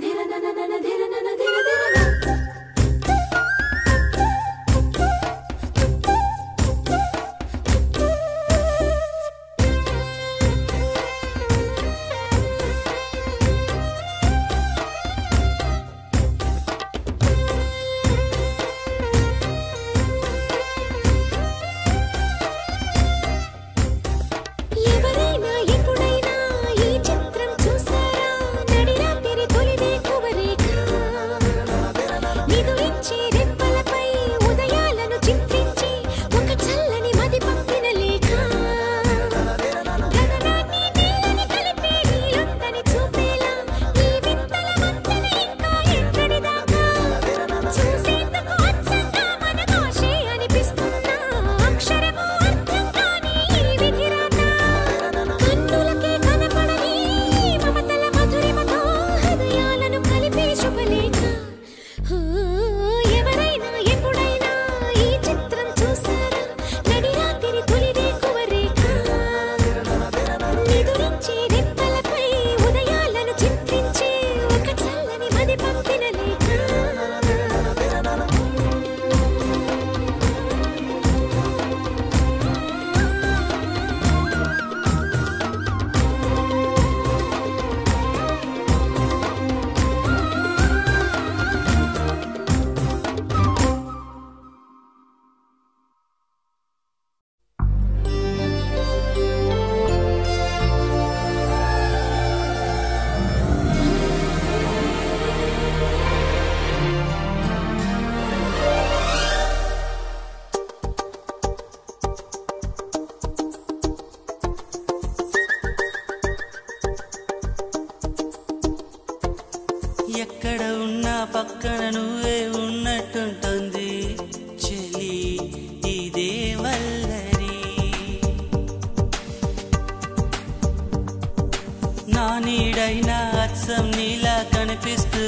did నా నీడైనా అచ్చం నీలా కనిపిస్తూ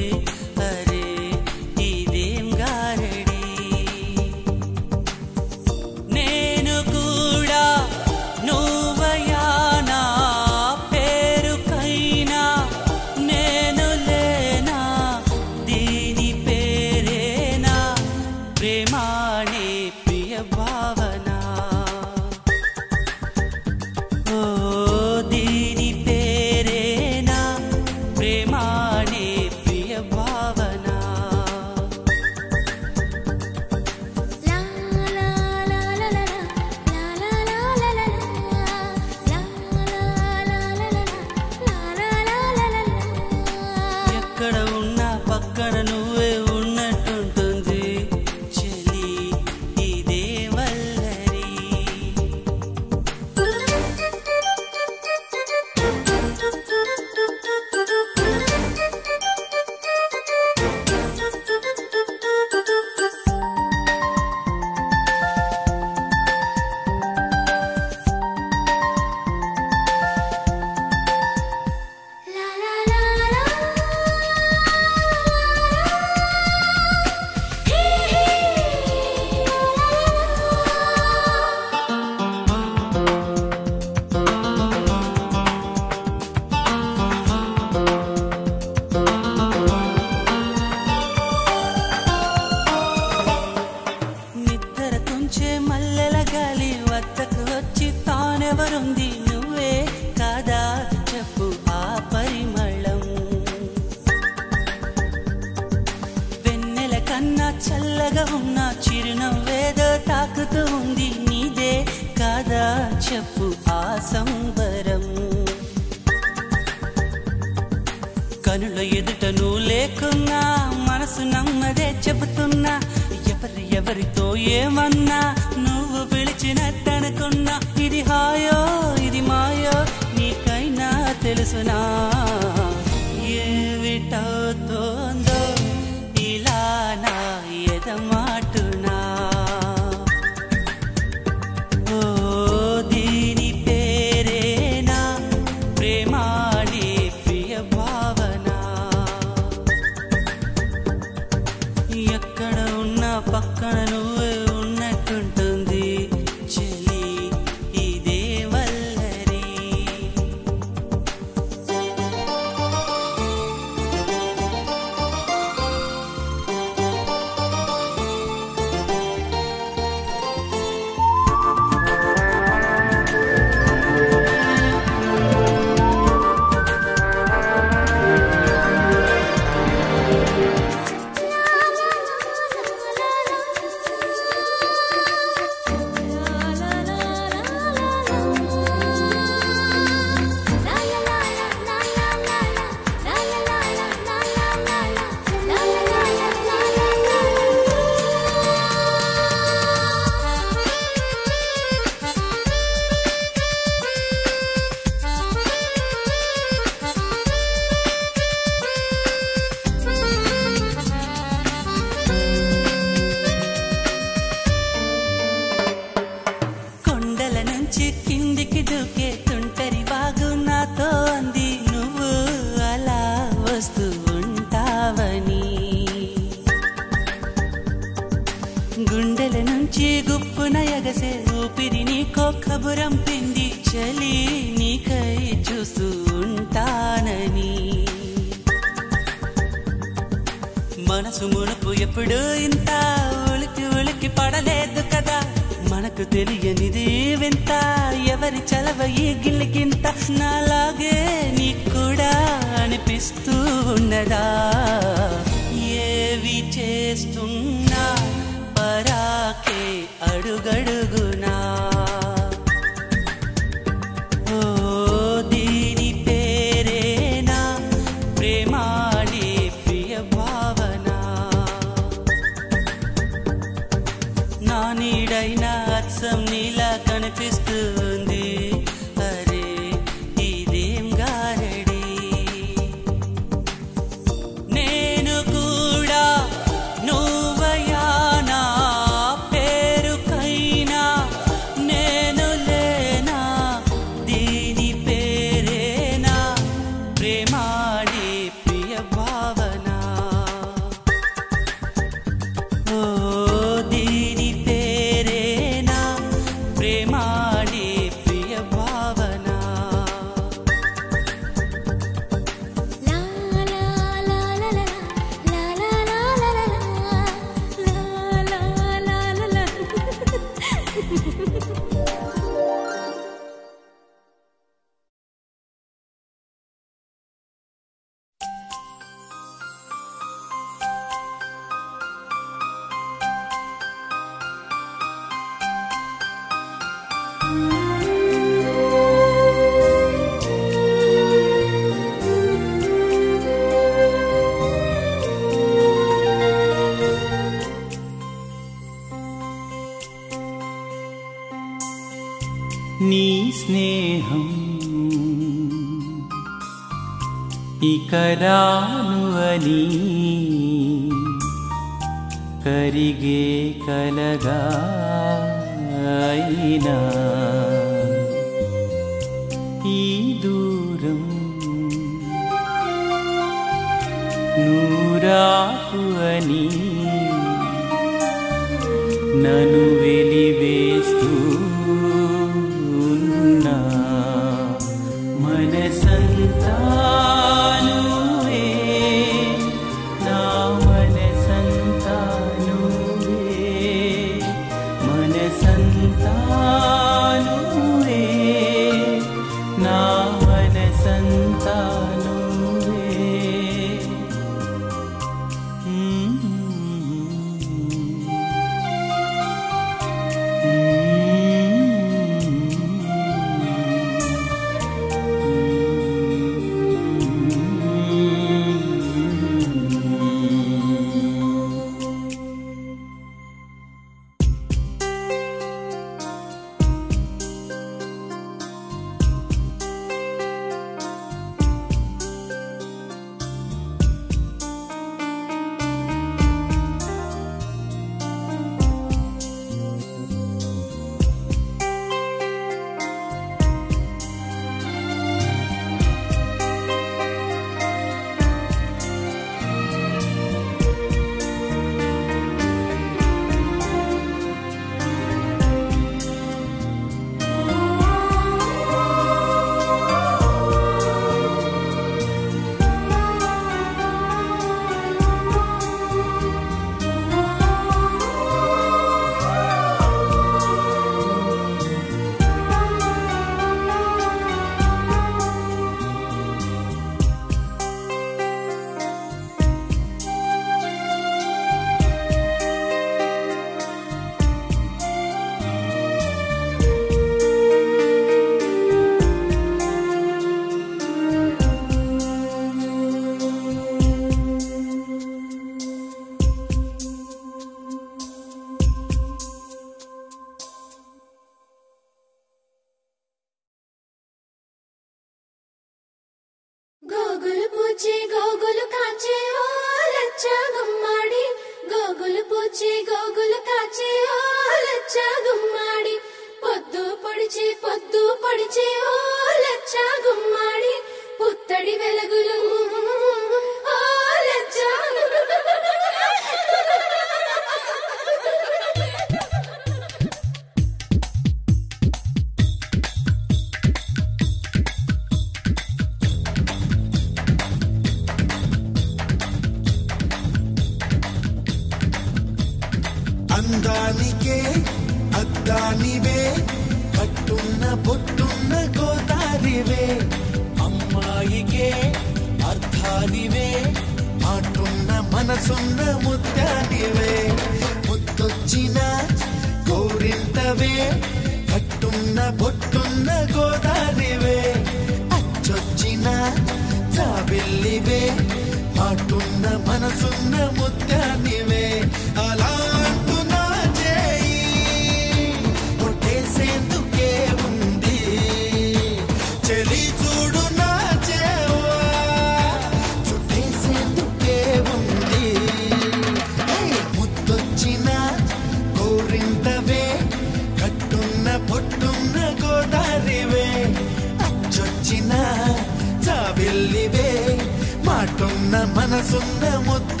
మన మనసున్న ముద్ద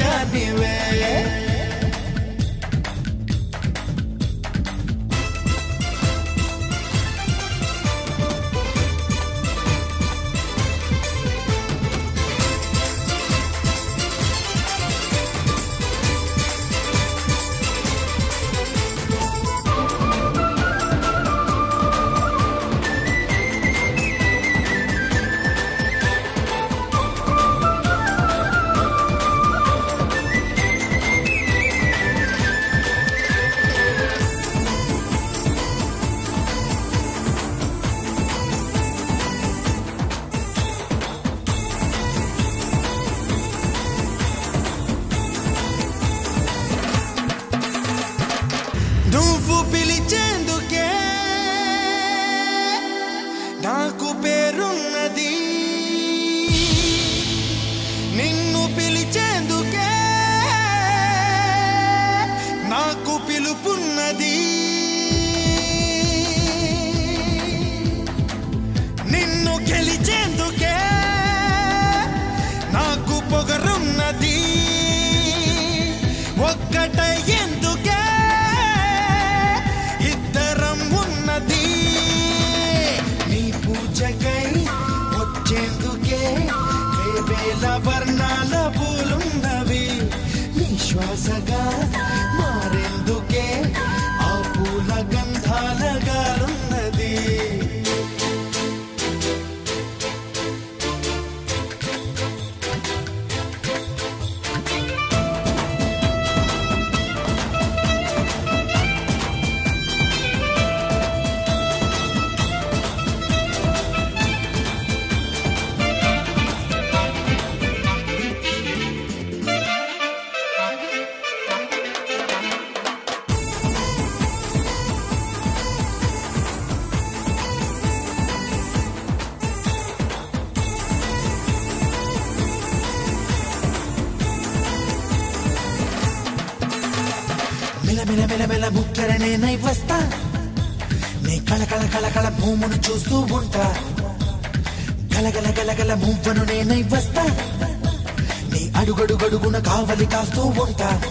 భూమును చూస్తూ ఉంటా. గలగల గలగల మువ్వను నేనై వస్తా. నీ అడుగడుగడుగున కావలి కాస్తూ ఉంటా.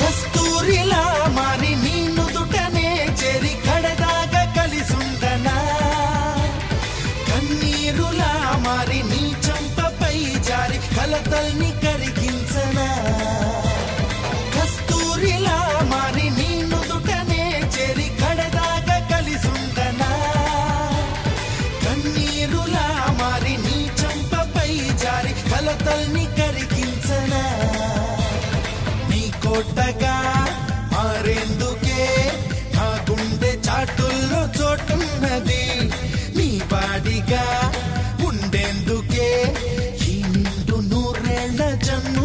కస్తూరిలా మారి నీను దుటనే చెరి కడదాగ కలిసుండనా. కన్నీరులా మారి నీ చంపపై జారి కలతల్ని కొట్టగా మారేందుకే? ఆ గుండె చాటుల్లో చోటున్నది. నీ వాడిగా ఉండేందుకే? ఈ నిండు నూరేళ్ళ జన్మ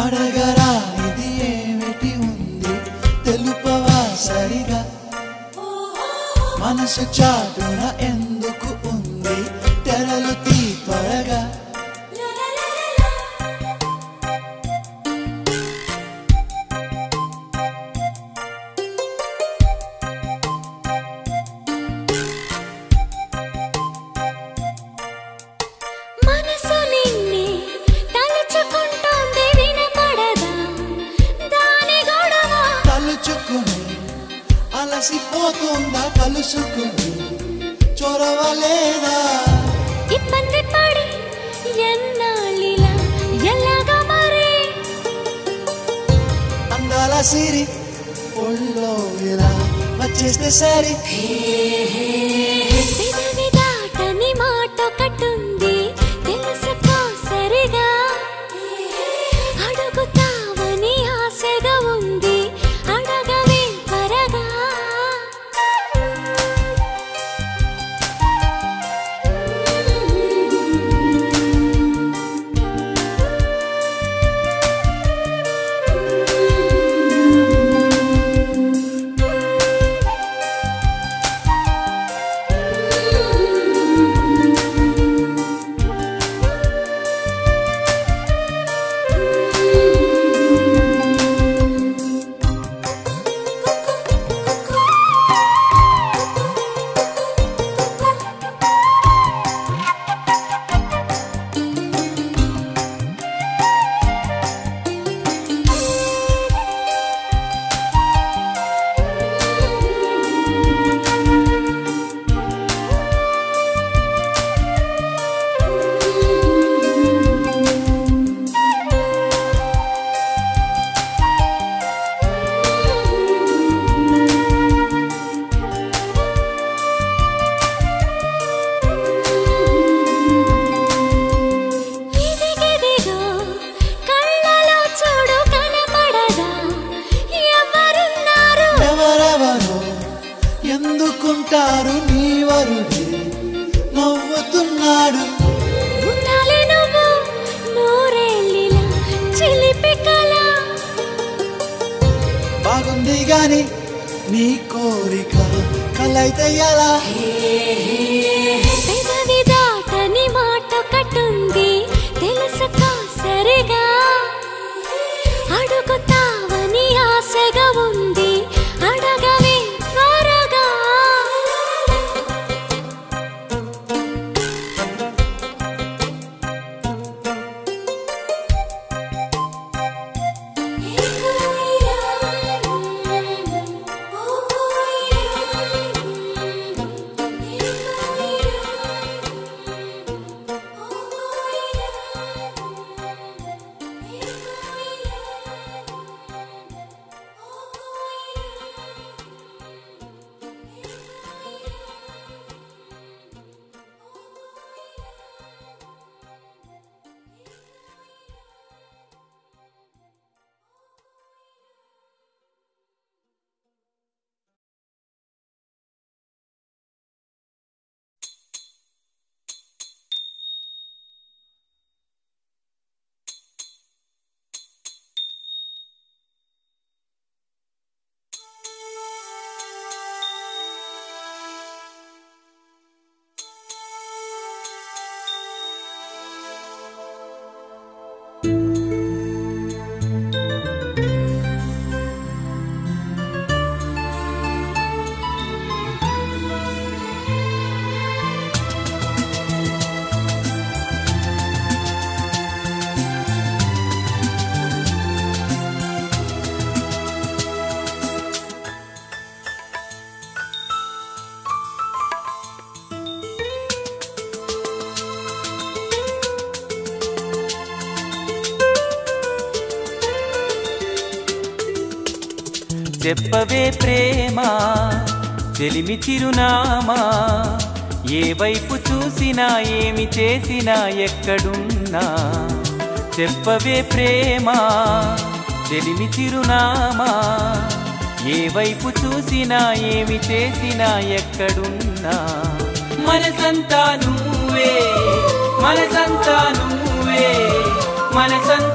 అడగరా ఇది ఏమిటి ఉంది? తెలుపవా సరిగా? మనసు చాటున ఎంత గాని నీ కోరిక కలైతే ఎలా? పెదవి దాటని మాట కట్టుంది తెలుసుకో సరిగా? అడుగుతావని ఆశగా ఉంది తెలిమి చిరునామా ఏ వైపు చూసినా ఏమి చేసినా ఎక్కడున్నా. చెప్పవే ప్రేమ తెలిమి చిరునామా ఏ వైపు చూసినా ఏమి చేసినా ఎక్కడున్నా. మనసంతా నువ్వే మనసంతా నువ్వే మనసంతా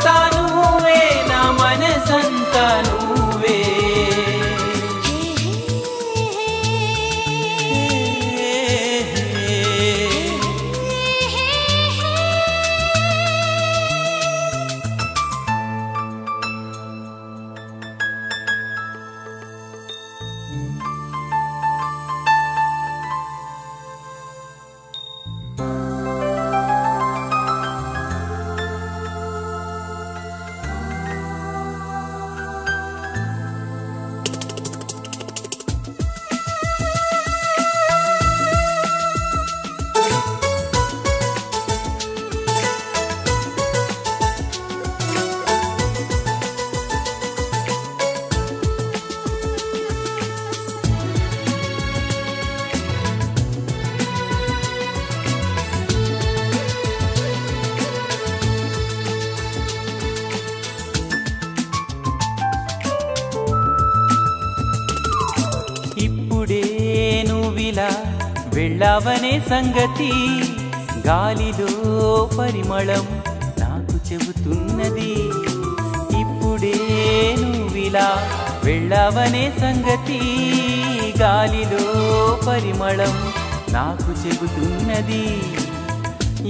ఉన్నది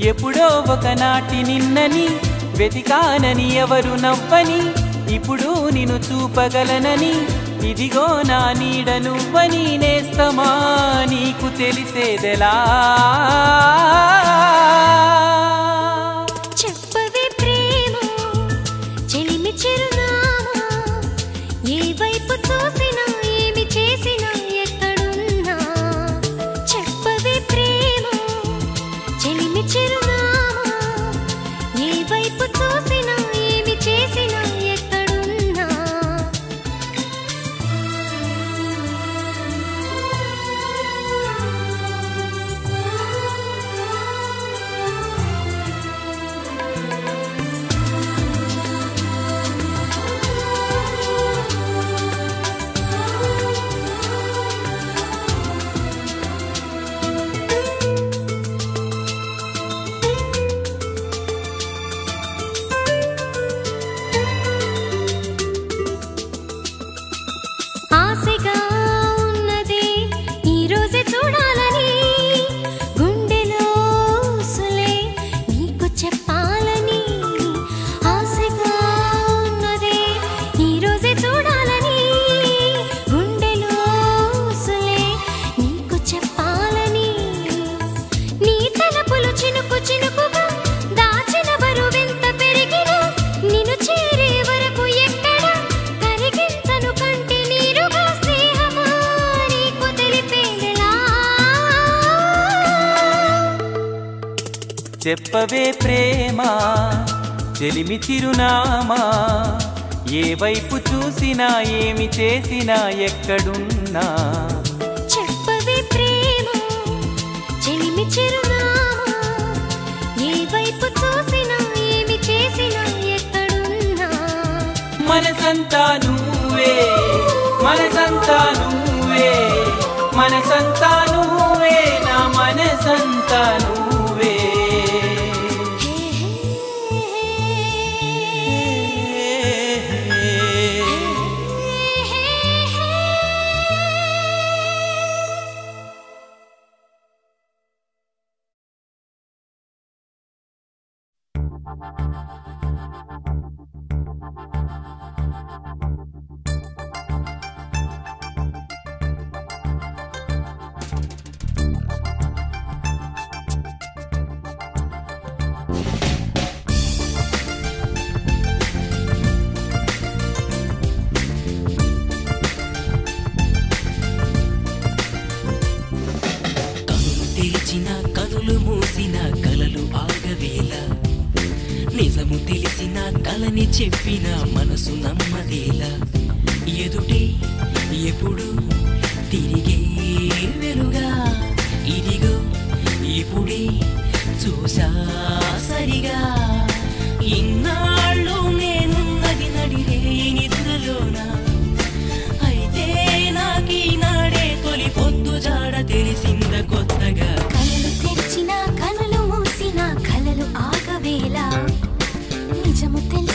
ఎప్పుడో ఒకనాటి నిన్నని వెతికానని ఎవరు నవ్వని ఇప్పుడు నిన్ను చూపగలనని ఇదిగో నా నీడ నువ్వని నేస్తమా నీకు తెలిసేదెలా? చిరునామా? ఏ వైపు చూసినా ఏమి చేసినా ఎక్కడున్నా? చెప్పవే ప్రేమ చెలిమి చిరునామా. ఏ వైపు చూసినా ఏమి చేసినా ఎక్కడున్నా? మనసంతా నువ్వే మనసంతా నువ్వే మనసంతా నువ్వే నా మనసంతా నువ్వే. llamo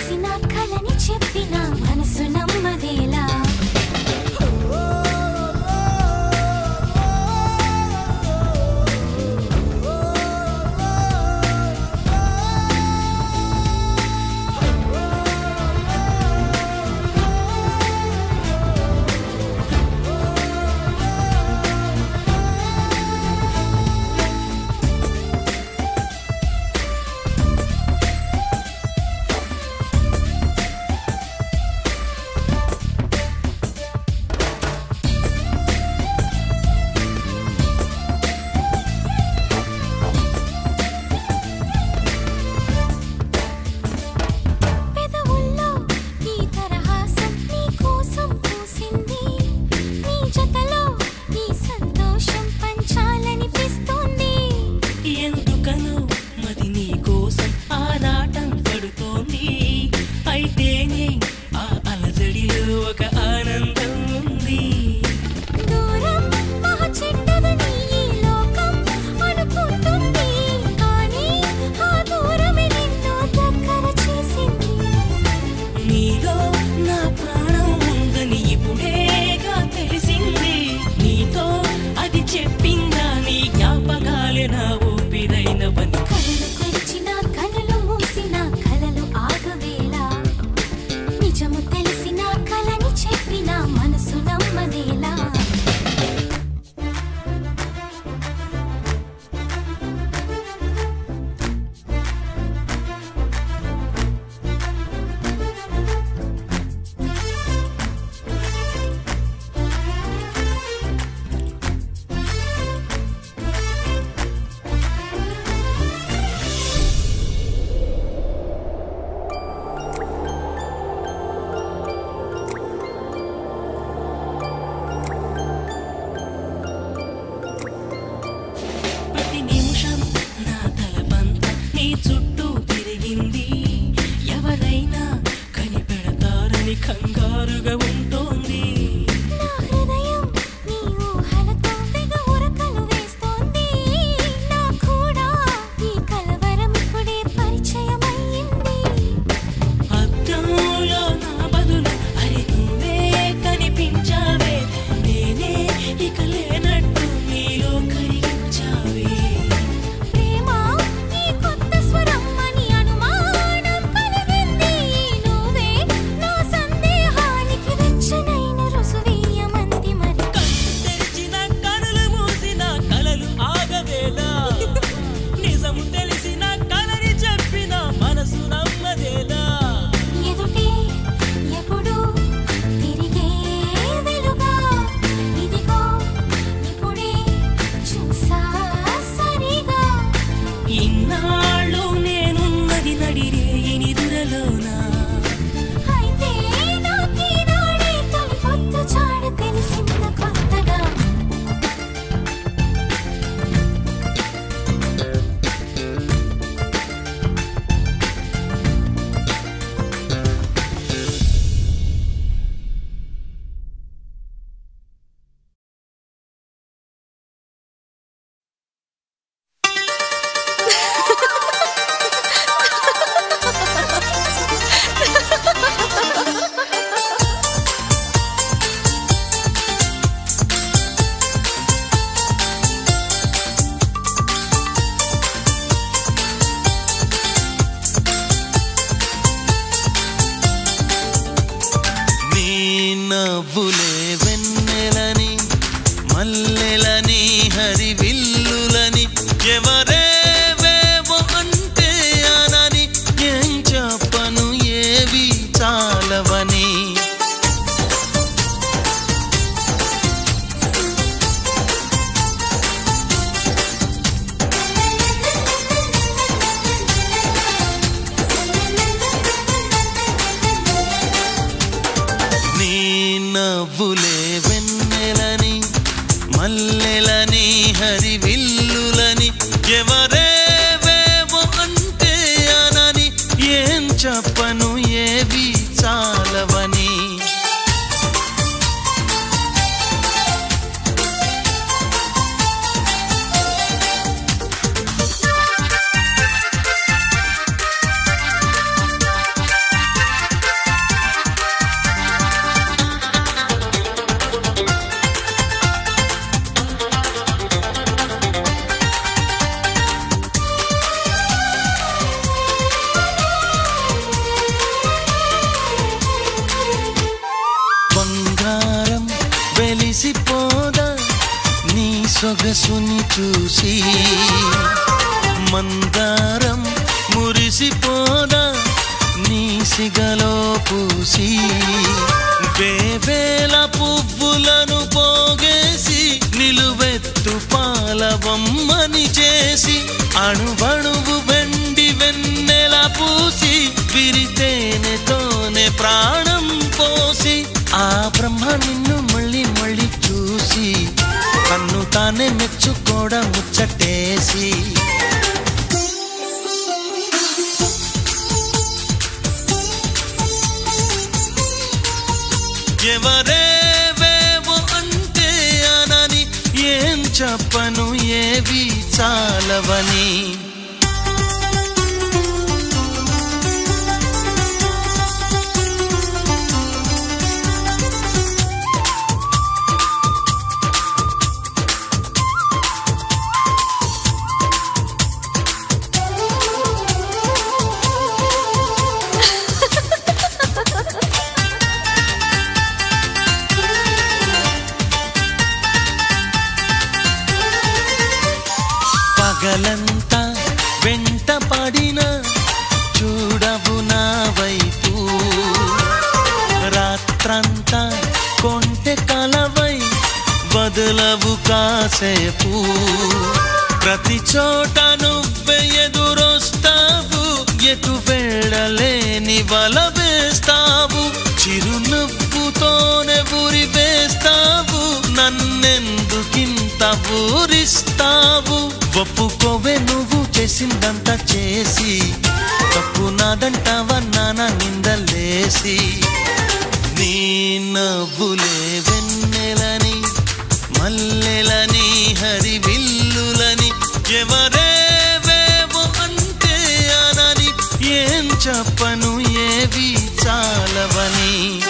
చెప్పను ఏవి చాలవని.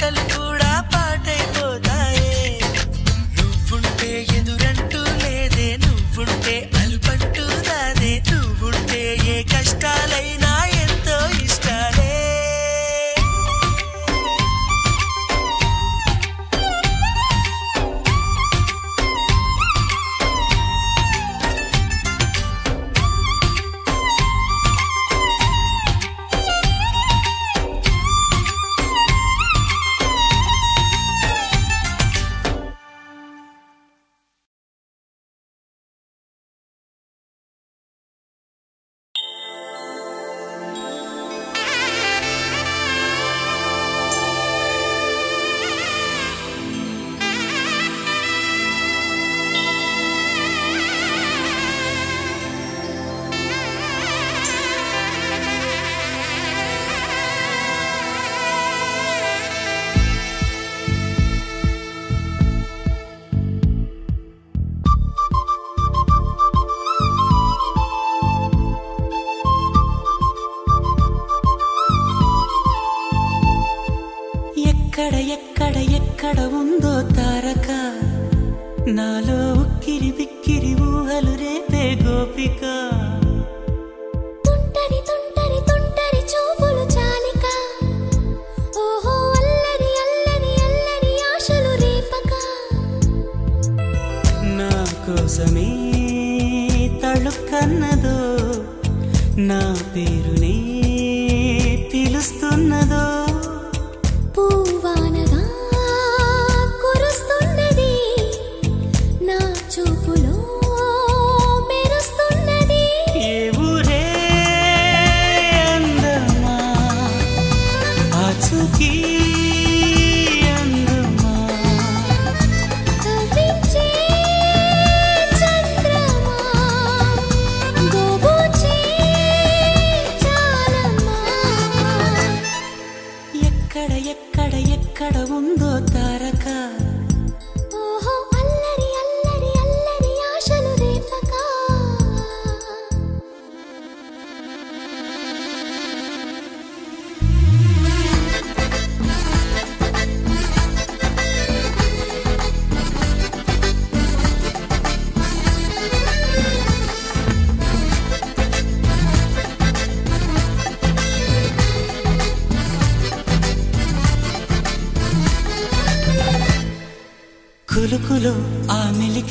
మరి మాటలు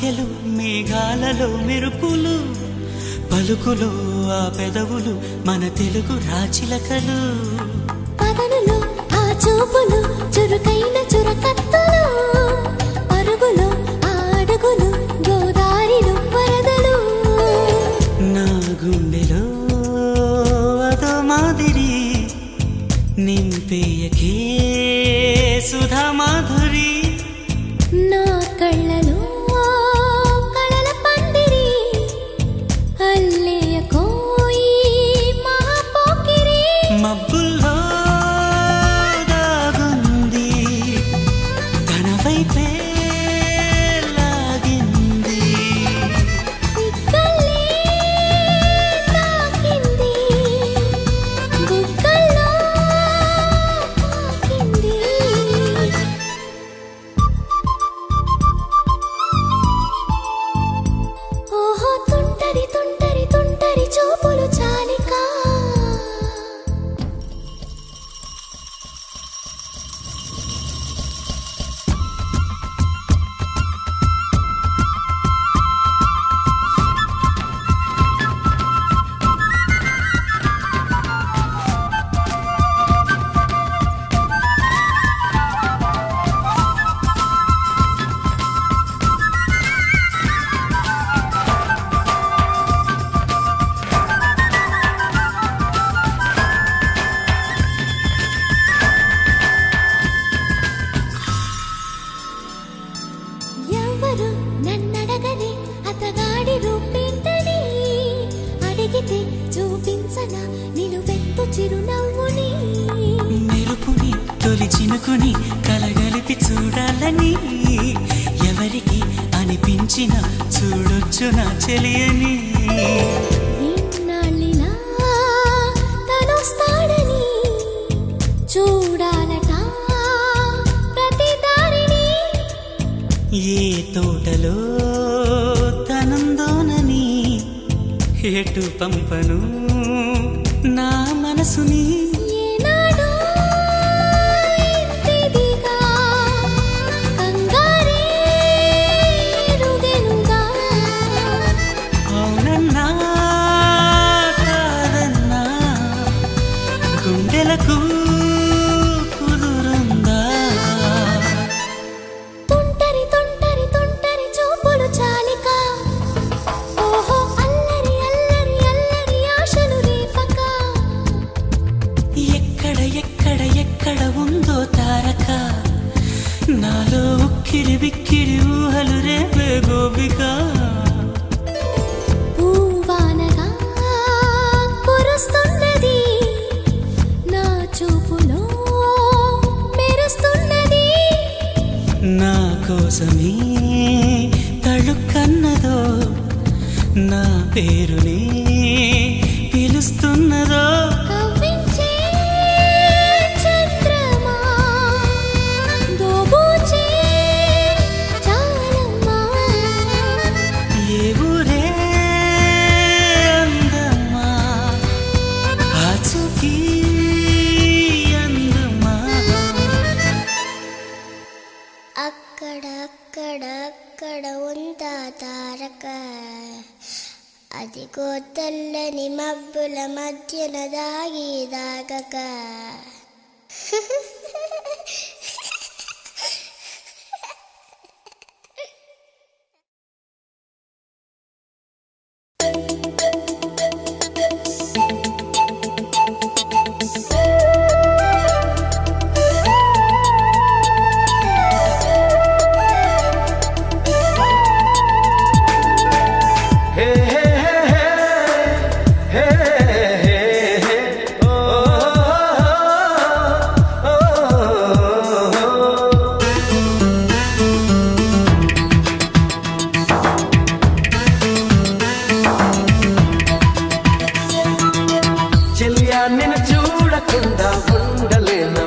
కోరికెలు మేఘాలలో మెరుపులు పలుకులు ఆ పెదవులు మన తెలుగు రాచిలకలు. పదనులు ఆ చూపులు చురుకైన చురకత్తలు పరుగులు ఆ అడుగులు గోదారిలు వరదలు. నా గుండెలో అదో మాదిరి నింపేయకే సుధా మాధురి. నా కళ్ళలో ఏ తోటలో తనందోనని ఎటు పంపను నా మనసుని కుండ ఉండలేను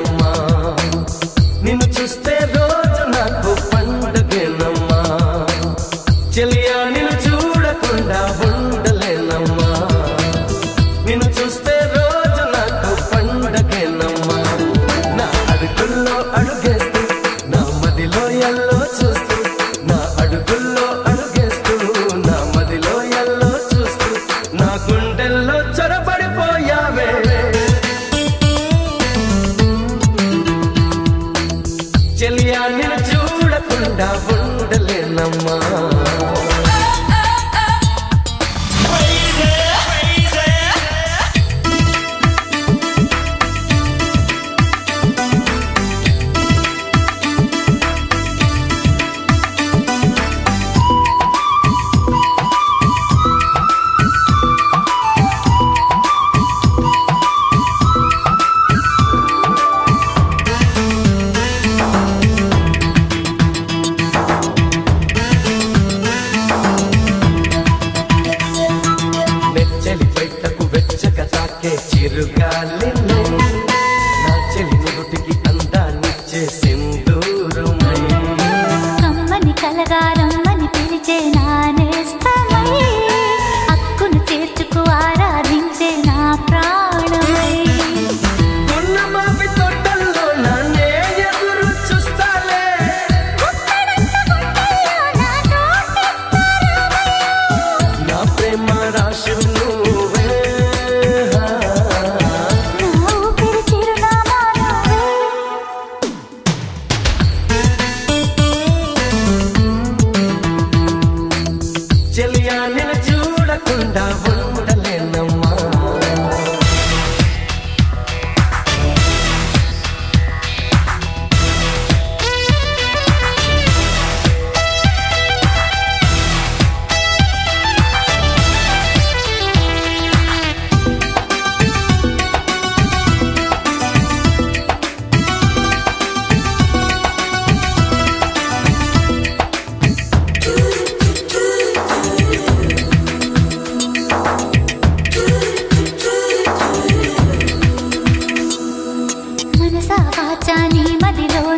మనసా వాచా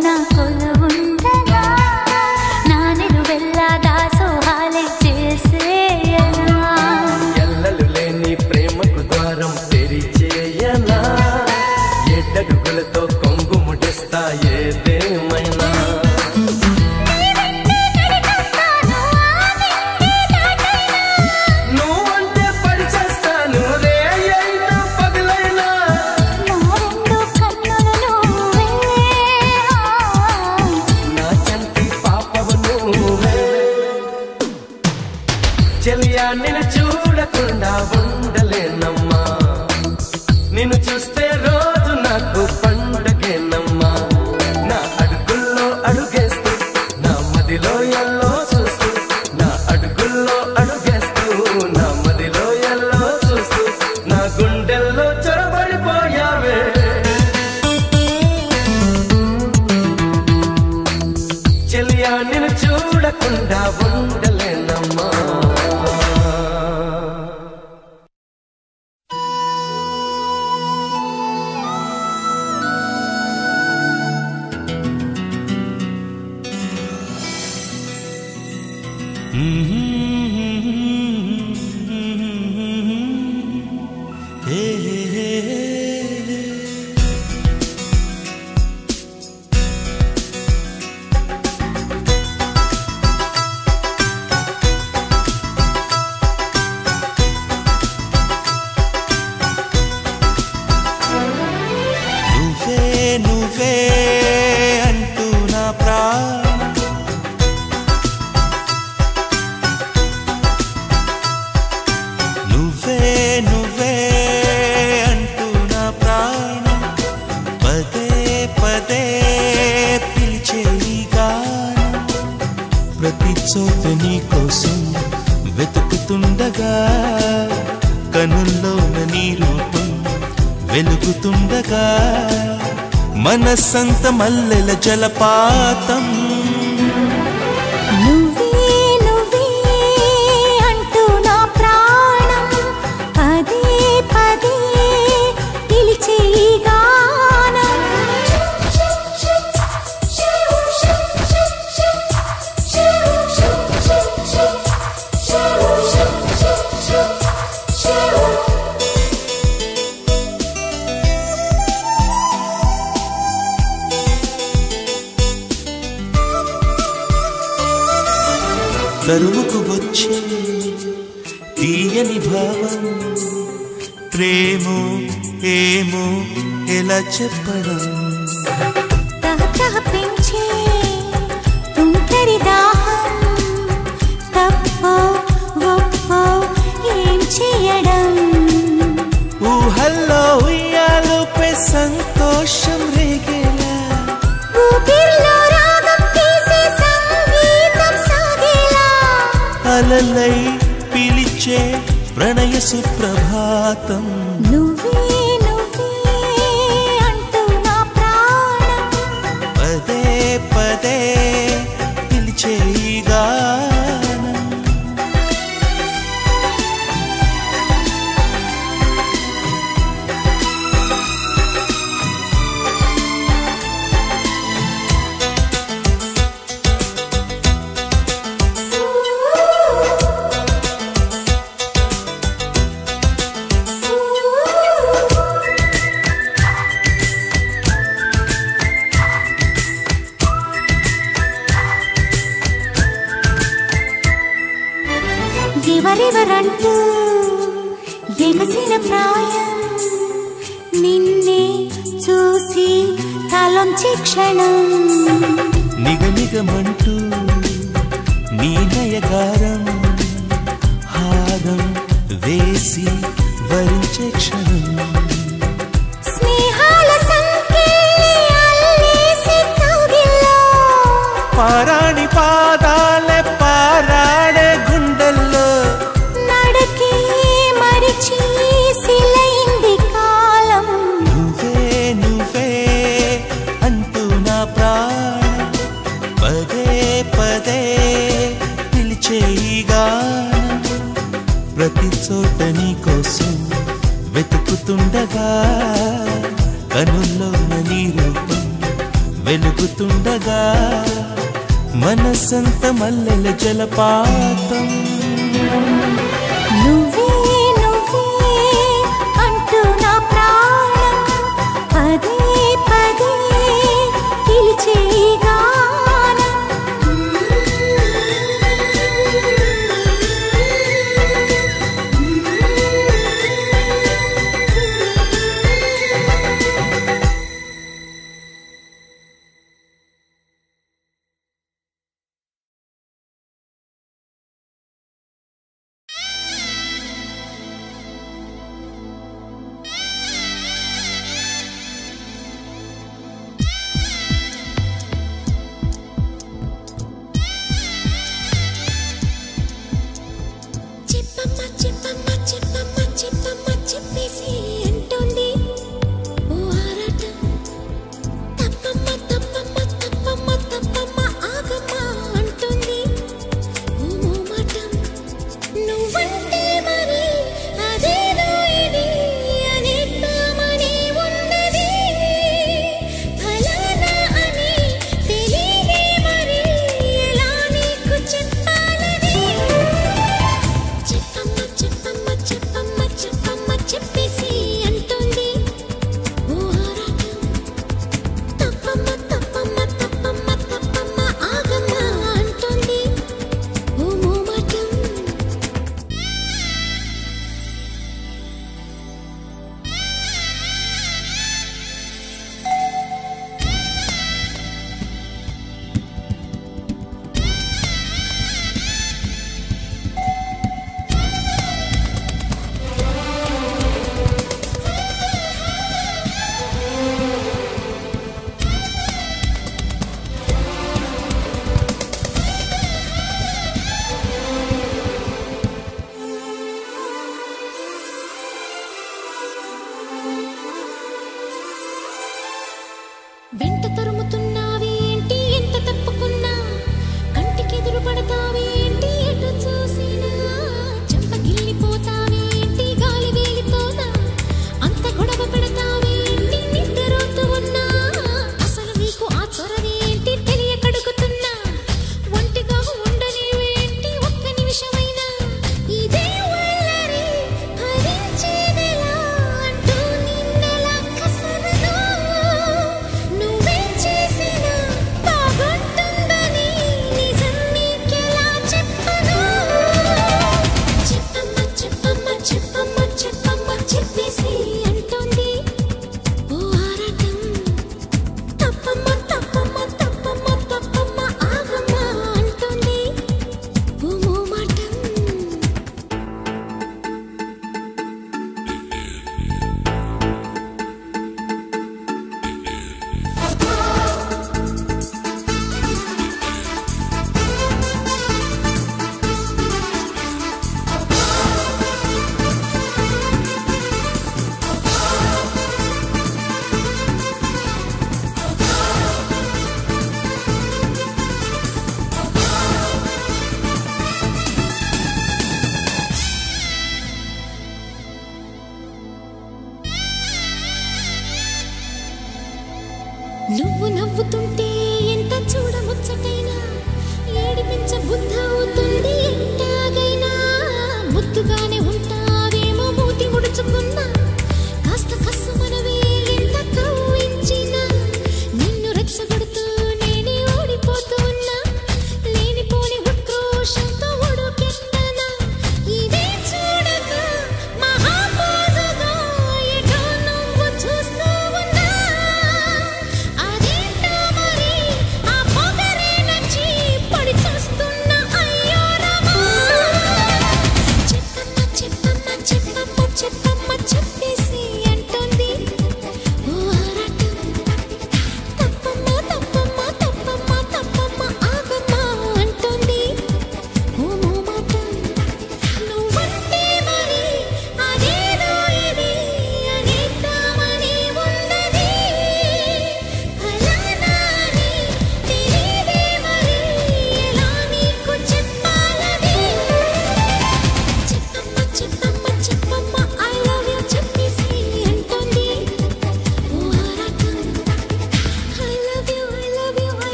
chip. వెలుగుతుండగా కనుల్లో నీ రూపం వెలుగుతుండగా మనసంత మల్లెల జలపాతం. నువ్వే నువ్వే అంటూ నా ప్రాణం అదే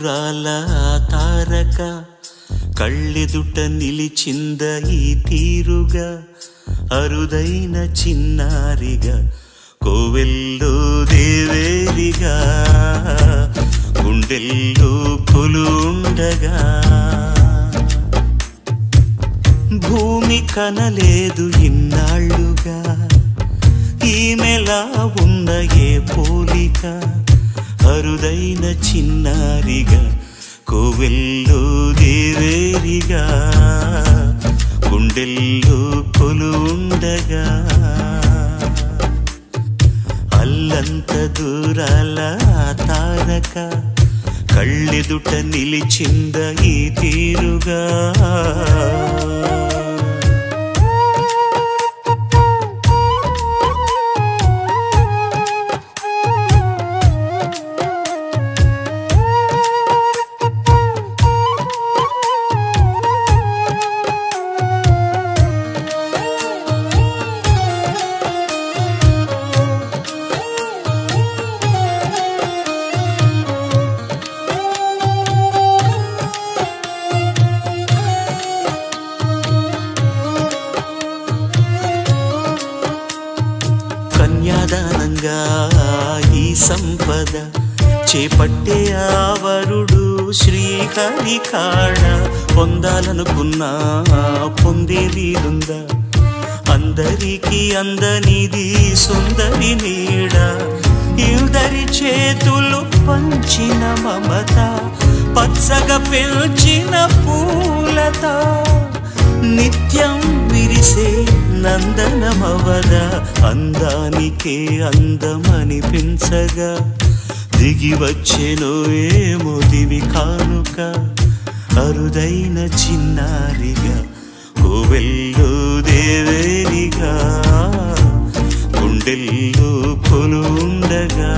దూరాల తారక కళ్ళెదుట నిలిచింద ఈ తీరుగా అరుదైన చిన్నారిగా కోవెల్లో దేవేరిగా గుండెల్లో కొలుండగా భూమి కనలేదు ఇన్నాళ్ళుగా ఈమెలా ఉన్న ఏ పోలిక? అరుదైన చిన్నారిగా కోవెల్లో దేవేరిగా గుండెల్లో కొలుండగా అల్లంత దూరాల తారక కళ్ళెదుట నిలిచింద ఈ తీరుగా. శ్రీహరి కాడ పొందాలనుకున్నా పొందే అందరికీ అందనిది సుందరి నీడ. ఇద్దరి చేతులు పంచిన మమత పచ్చగా పెంచిన పూలత. నిత్యం విరిసే నందనమవద అందానికే అందమనిపించగా. దిగి వచ్చెను ఏమో దివి కానుక అరుదైన చిన్నారిగా కోవెల్లో దేవేరిగా గుండెల్లో కొలుండగా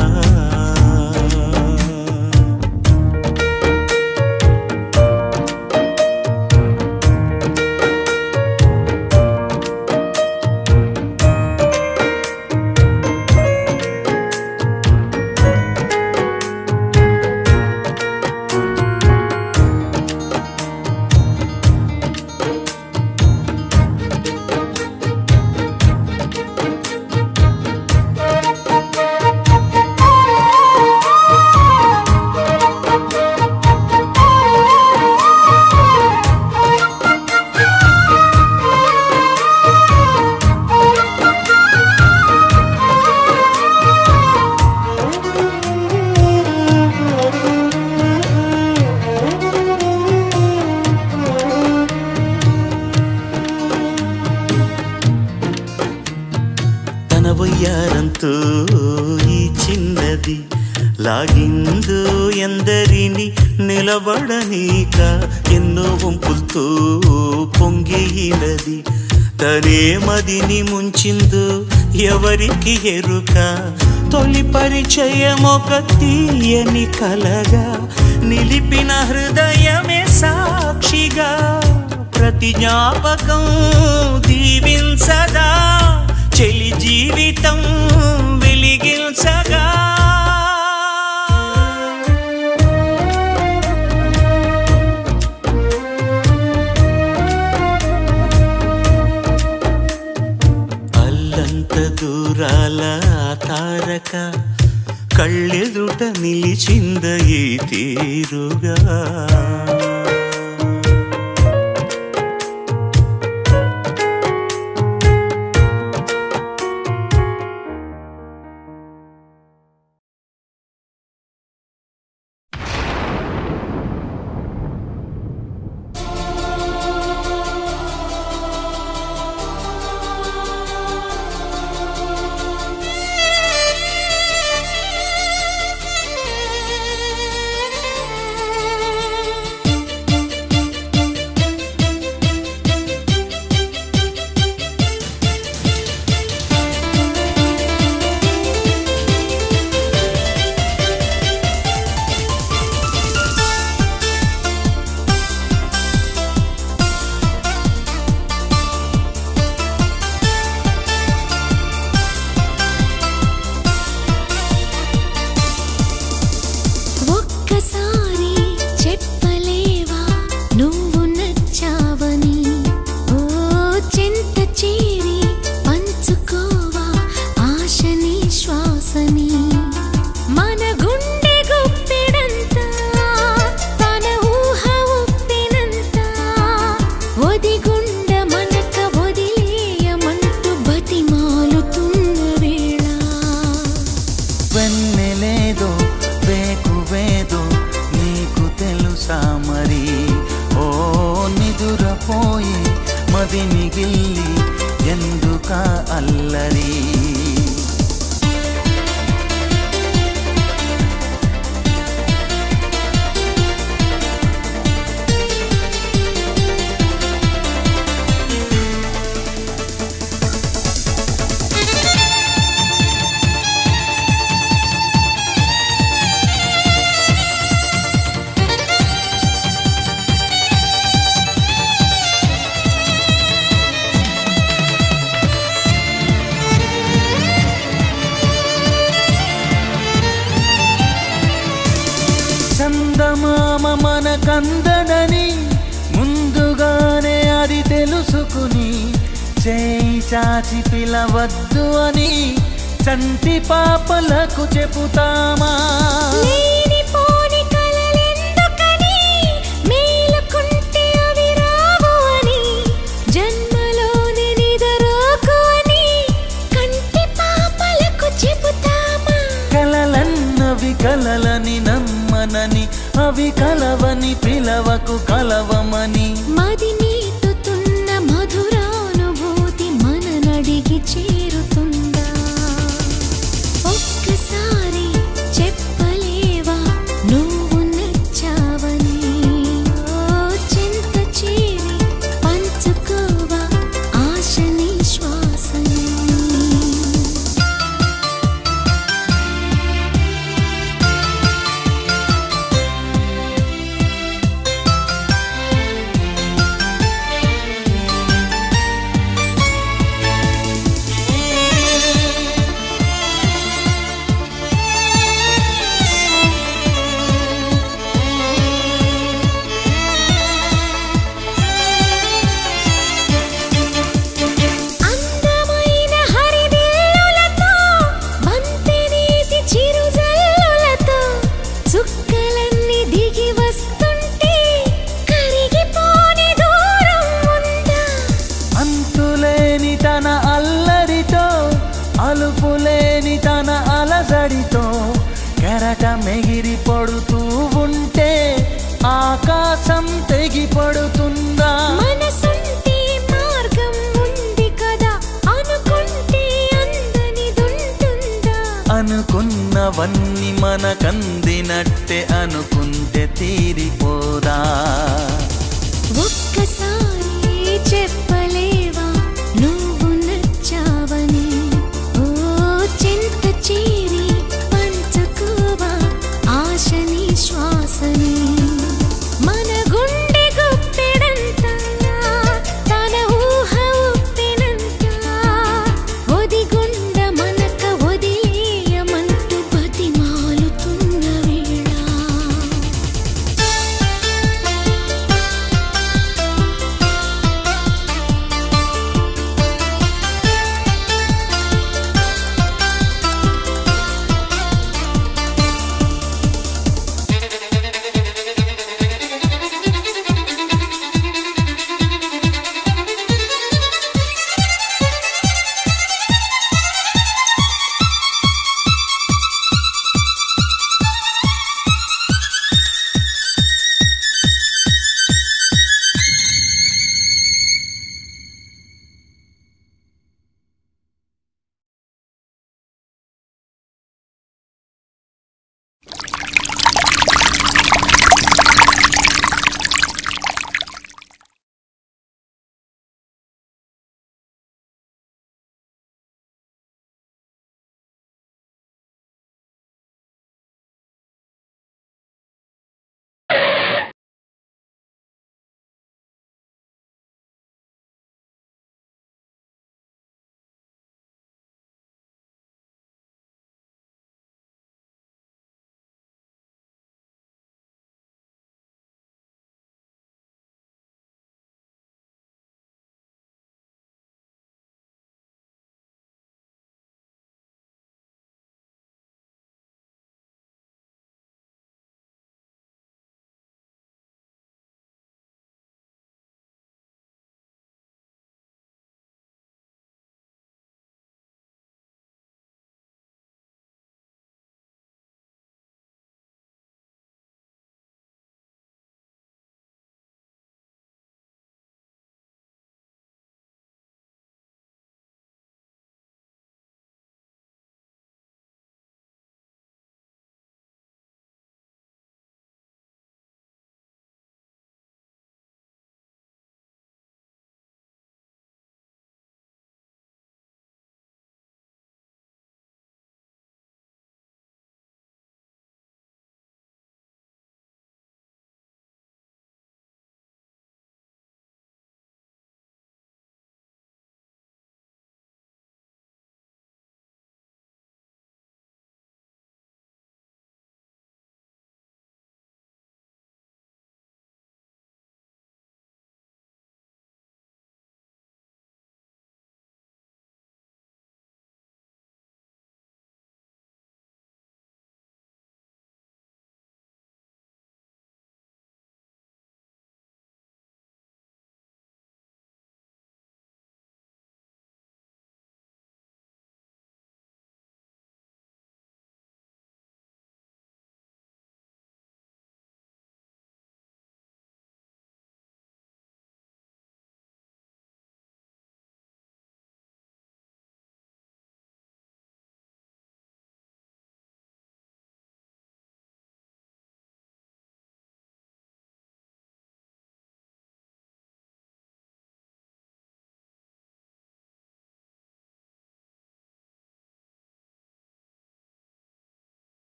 ఎవరికి ఎరుక? తొలి పరిచయం ఒక తీయని కలగా నిలిపిన హృదయమే సాక్షిగా ప్రతి జ్ఞాపకం దీవించదా? చెలి జీవితం వెలిగించదా? తారక కళ్ళెదుట నిలిచింద ఈ తీరుగా. కలవని పిలవకు కలవమని